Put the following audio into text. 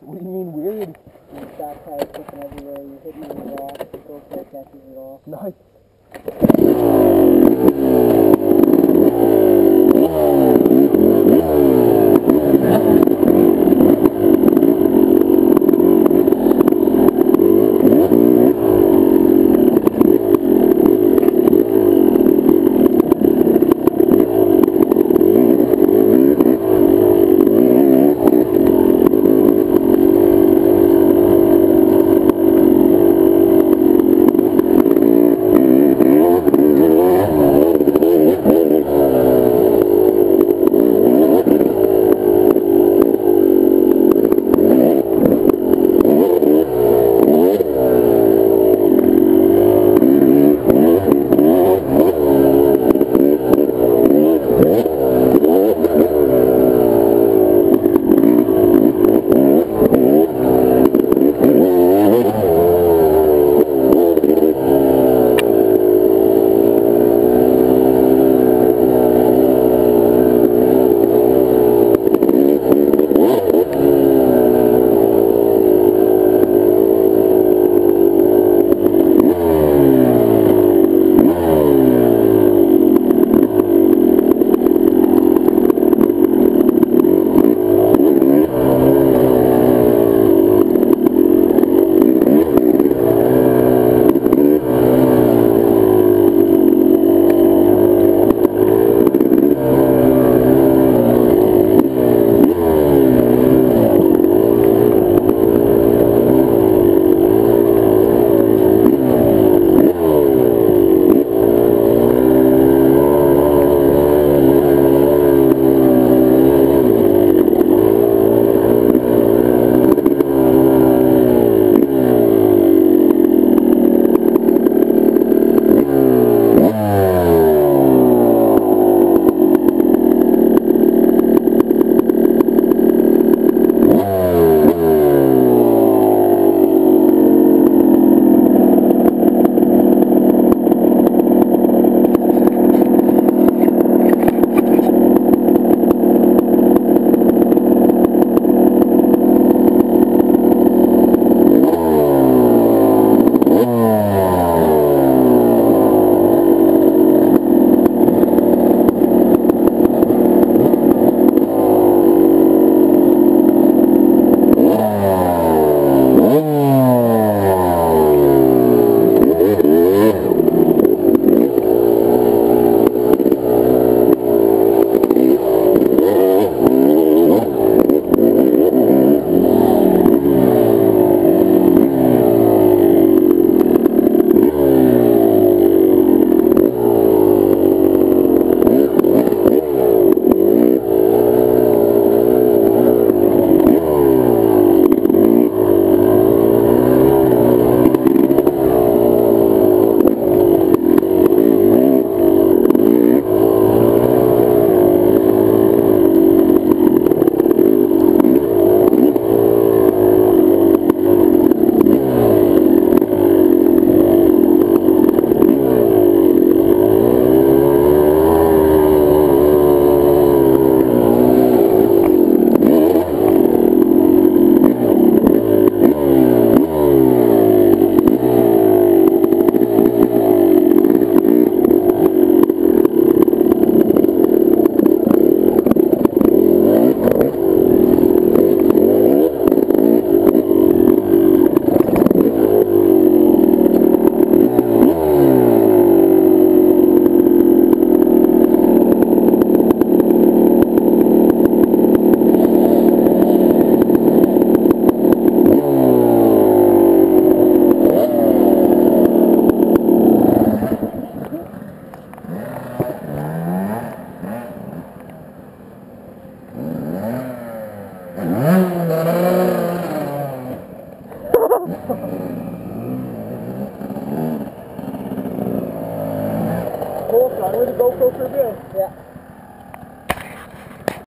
What do you mean weird? Your stock tires everywhere. You're hitting on the rock. All. Nice. To GoPro for bit. Yeah.